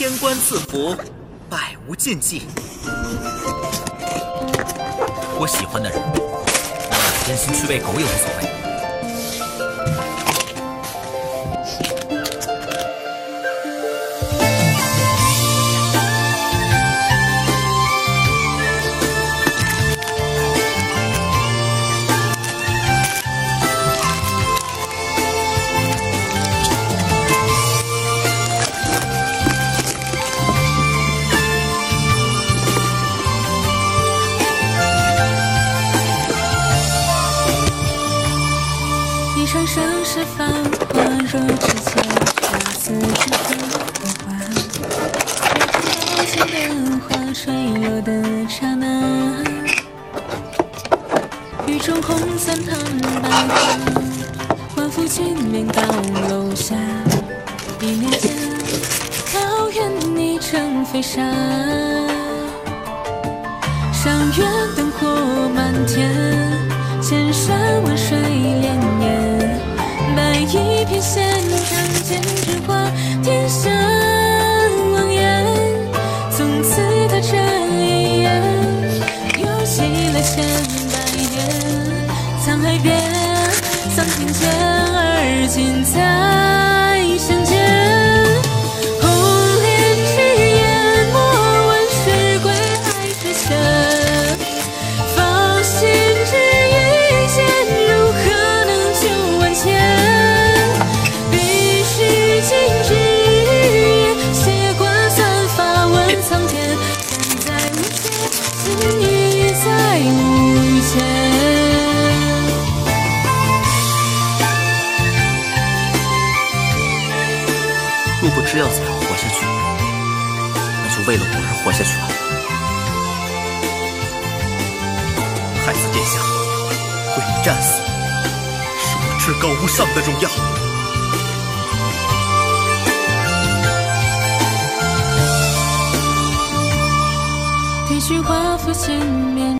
天官赐福，百无禁忌。我喜欢的人，哪怕真心去喂狗也无所谓。场盛世繁华，若只借这四季的花，月光宝剑的花坠落的刹那，雨中红伞叹白花，万夫君面高楼下，一念间，遥远一程飞沙，上月灯火仙仗剑之花，天下妄言。从此他这一眼，又起了千百年，沧海变，桑田间，而今再若不知要怎样活下去，那就为了我而活下去吧。太子殿下，为你战死，是我至高无上的荣耀。提取华府千面。